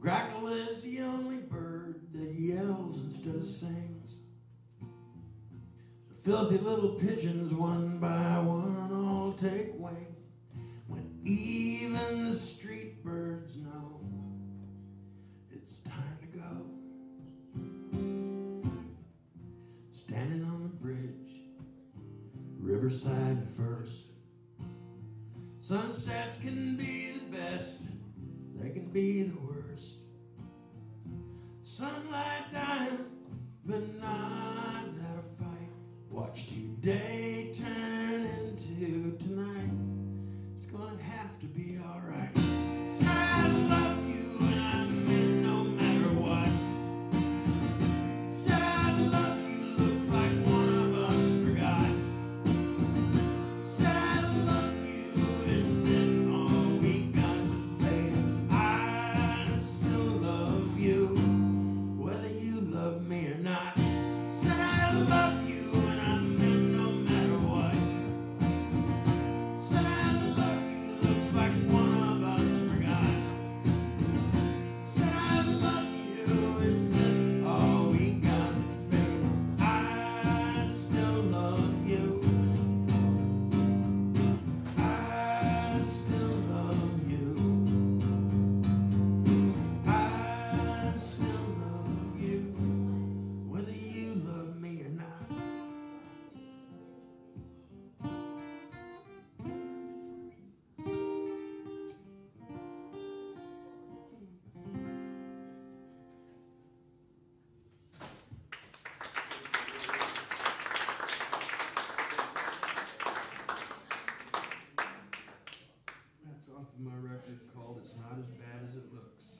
Grackle is the only bird that yells instead of sings. The filthy little pigeons, one by one, all take wing. When even the street birds know it's time to go. Standing on the bridge, Riverside First. Sunsets can be the best, they can be the worst sunlight dying, but not that fight. Watch today turn into tonight. It's gonna have to be off of my record called It's Not As Bad As It Looks.